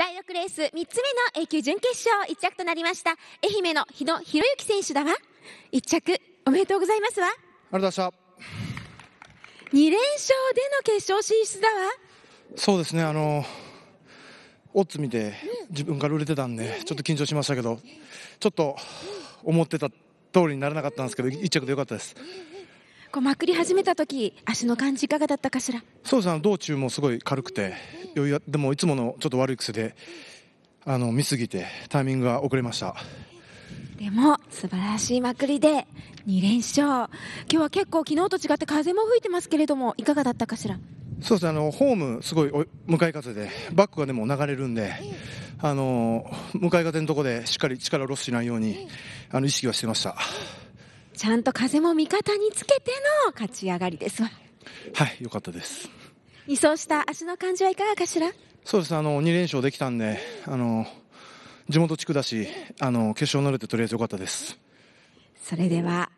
第6レース3つ目の A 級準決勝1着となりました。愛媛の日野博之選手だわ。1着おめでとうございますわ。ありがとうございました。2連勝での決勝進出だわ。そうですね。あのオッズ見て自分から売れてたんでちょっと緊張しましたけどちょっと思ってた通りにならなかったんですけど1着でよかったです。こうまくり始めた時足の感じいかがだったかしら？そうですね。道中もすごい軽くて余裕あでもいつものちょっと悪い癖であの見すぎてタイミングが遅れました。でも素晴らしいまくりで2連勝。今日は結構昨日と違って風も吹いてますけれどもいかがだったかしら？そうですねあのホームすごいお向かい風でバックがでも流れるんであの向かい風のところでしっかり力をロスしないようにあの意識はしてました。ちゃんと風も味方につけての勝ち上がりですわ。はい良かったです2走した足の感じはいかがかしら？そうです。ねあの2連勝できたんであの地元地区だしあの決勝乗れてとりあえず良かったです。それでは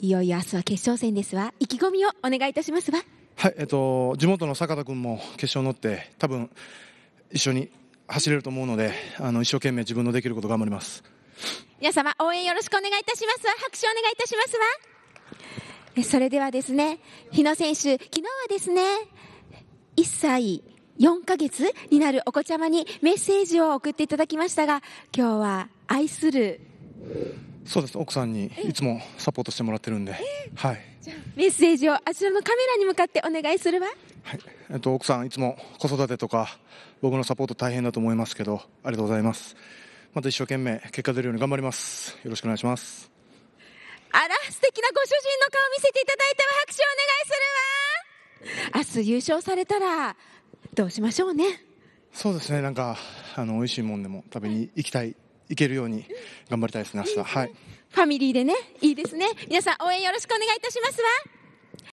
いよいよ明日は決勝戦ですわ。意気込みをお願いいたしますわ。はいえっと地元の坂田君も決勝乗って多分一緒に走れると思うのであの一生懸命自分のできること頑張ります。皆様応援よろしくお願いいたしますわ。拍手お願いいたしますわ。えそれではですね日野選手昨日はですね1歳4ヶ月になるお子ちゃまにメッセージを送っていただきましたが今日は愛する。そうです。奥さんにいつもサポートしてもらってるんで。はい、メッセージをあちらのカメラに向かってお願いするわ。はい。えっと、奥さんいつも子育てとか僕のサポート大変だと思いますけどありがとうございます。また一生懸命結果出るように頑張ります。よろしくお願いします。あら素敵なご主人の顔見せていただいては拍手お願いするわ明日優勝されたらどうしましょうね。そうですね。なんかあの美味しいもんでも食べに行きたい行けるように頑張りたいですね明日。はい。ファミリーでねいいですね。皆さん応援よろしくお願いいたしますわ